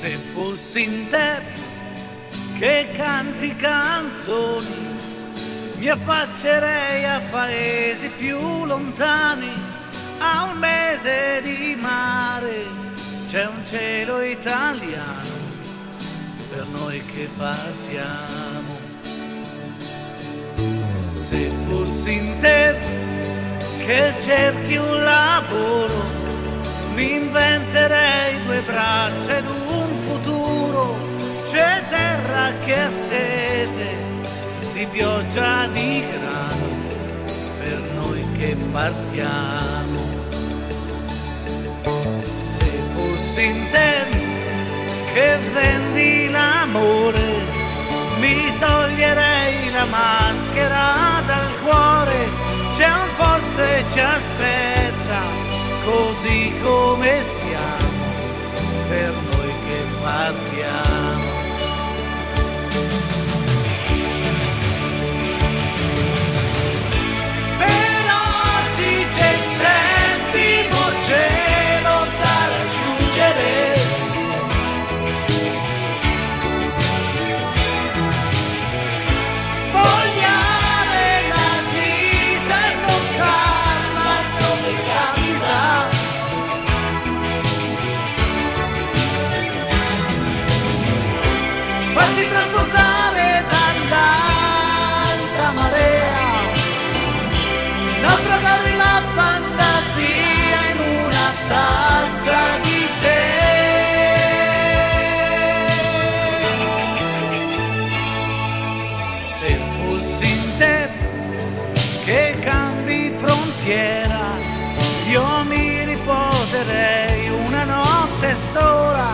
Se fossi in te che canti canzoni, mi affaccerei a paesi più lontani, a un mese di mare, c'è un cielo italiano per noi che partiamo. Se fossi in te che cerchi un lavoro, mi inventerei pioggia di grano per noi che partiamo. Se fossi in te che vendi l'amore, mi toglierei la maschera Farsi trasportare dall'alta marea naufragare la fantasia in una tazza di tè. Se fossi in te che cambi frontiera, io mi riposerei una notte sola